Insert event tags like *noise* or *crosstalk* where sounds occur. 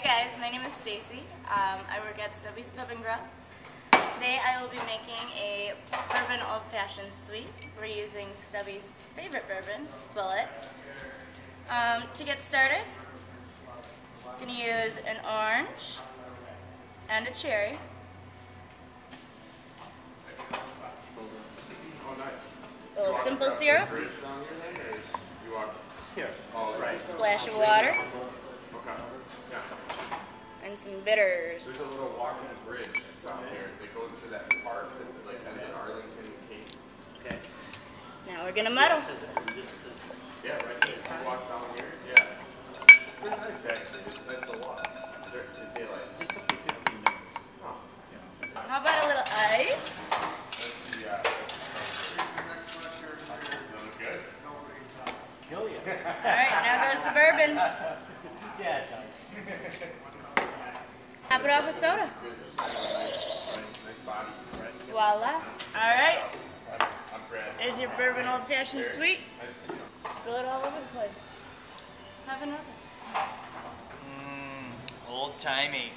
Hi guys, my name is Stacy. Um, I work at Stubby's Pub and Grill. Today I will be making a bourbon old fashioned sweet. We're using Stubby's favorite bourbon, Bulleit. Um, to get started, I'm going to use an orange and a cherry. A little simple syrup, splash of water, and some bitters. There's a little walking bridge down here that goes to that park that's like kind of in Arlington, Cape. Okay. Now we're gonna muddle. This is- this is- Yeah, right there. You walk down here. Yeah. Pretty nice actually. It's nice to walk. There, in daylight. It took me 15 minutes. Oh. How about a little ice? That's the, uh, good. Kill you. Alright, now goes the bourbon. *laughs* Yeah, it does. *laughs* Top it off with soda. Good. Nice, nice body. Right. Voila. I'm Brad. there's your bourbon old fashioned sweet. Nice to meet you. Spill it all over the place. Have another. Mmm, old timey.